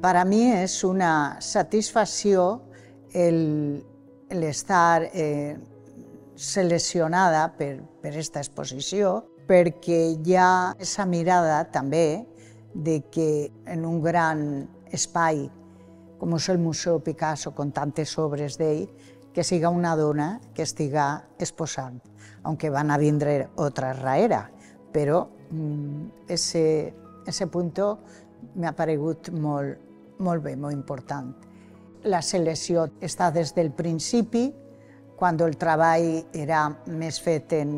Per a mi és una satisfacció l'estar eh, seleccionada per, per aquesta exposició perquè hi ha aquesta mirada també de que en un gran espai com és el Museu Picasso, con tantes obres d'ell, que siga una dona que estiga exposant, aunque van a vindre otras raera, però mm, ese, ese punto m'ha paregut molt, molt bé, molt important. La selecció està des del principi, quan el treball era més fet en,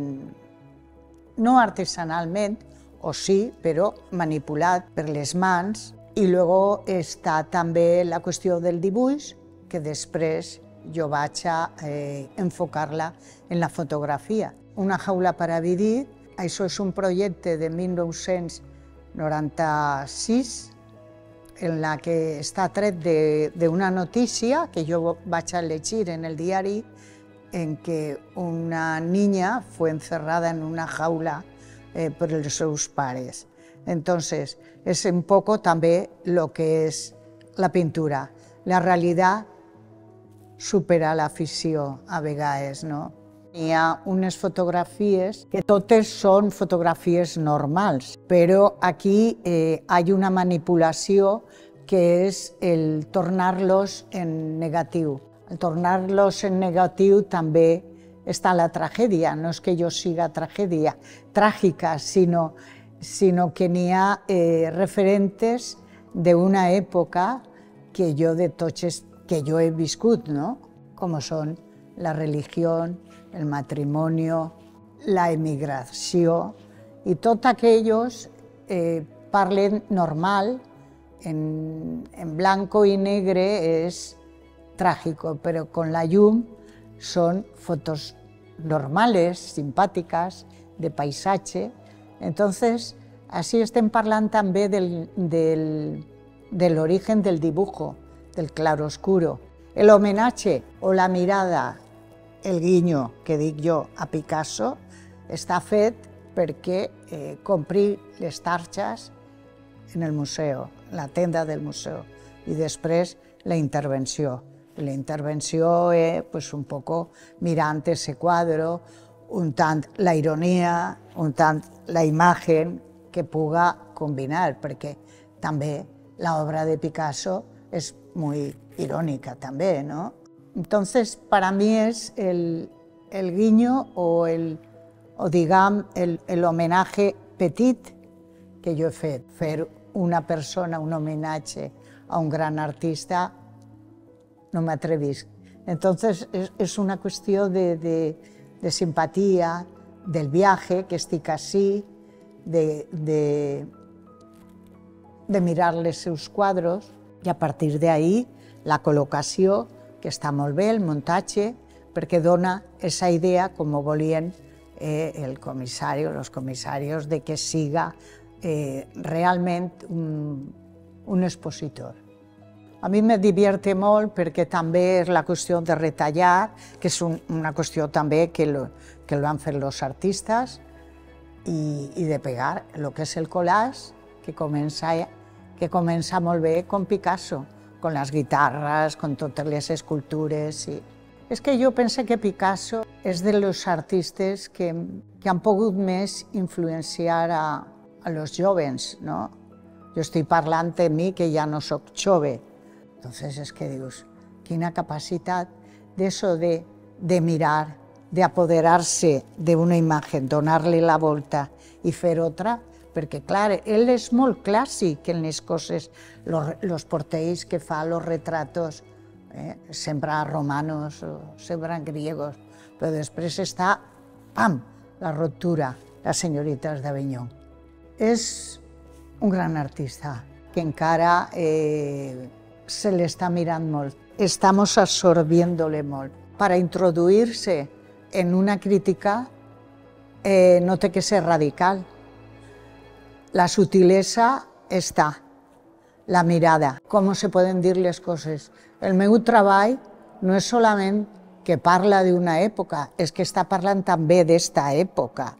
no artesanalment, o sí, però manipulat per les mans. I luego està també la qüestió del dibuix, que després jo vaig a eh, enfocar-la en la fotografia. Una jaula per a vivir, això és un projecte de 1996 en la que està tret d'una notícia que jo vaig a llegir en el diari en que una niña fue encerrada en una jaula eh, por los sus pares. Entonces, es un poco també lo que és la pintura. La realitat supera la ficció a vegades, no? Hi ha unes fotografies que totes són fotografies normals, però aquí eh, hi ha una manipulació que és el tornar-los en negatiu. El tornar-los en negatiu també està la tragèdia, no és que jo siga tragèdia tràgica, sinó, sinó que n'hi ha eh, referentes d'una època que jo de tots que jo he viscut, no? com són la religió, el matrimonio, la emigració, i tots aquells eh, parlen normal, en, en blanco y negre es trágico, pero con la llum son fotos normales, simpàtiques, de paisatge. Entonces, así estem parlant també del, del, de l'origen del dibujo, del claroscuro. El homenatge o la mirada, el guiño que dic jo a Picasso, està fet perquè eh, compri les tarxes en el museu, la tenda del museu, i després la intervenció. La intervenció és pues, un poco mirant ese quadre, un tant la ironia, un tant la imagen que puga combinar, perquè també l'obra de Picasso és muy irónica també, ¿no? Entonces, para mí es el, el guiño o, el, o digam, el, el homenaje petit que jo he fet, fer una persona, un homenatge a un gran artista, no m'atrevisc. Entonces es, es una qüestió de, de, de simpatia, del viaje, que estic així, de, de, de mirar els seus quadros i a partir d'ahí la col·locació, que està molt bé, el muntatge, perquè dona aquesta idea, com volien eh, el comissari o els comissaris, de que siga eh, realment un, un expositor. A mi me divierte molt perquè també és la qüestió de retallar, que és un, una qüestió també que lo, que lo han fet els artistes, i, i de pegar el que és el collage, que comença, que comença molt bé com Picasso, con les guitarres, con totes les escultures. I... És que jo penso que Picasso és de los artistes que, que han pogut més influenciar a, a los jóvenes, ¿no? Yo estoy parlant de mi, que ja no sóc jove. Entonces es que dius, quina capacitat d'això de, de mirar, de apoderar-se d'una imatge, donar-li la volta i fer altra, perquè, clar, ell és molt clàssic en les coses, los, los portells que fa, los retratos, eh? sempre romanos sempre griegos, però després està, pam, la ruptura, les senyorites d'Avinyó. És un gran artista que encara eh, se l'està mirant molt. Estamos absorbiéndole molt. Para introduir-se en una crítica eh, no té que ser radical. La sutilesa està, la mirada, com se poden dir les coses. El meu treball no és solament que parla d'una època, és que està parlant també d'esta època.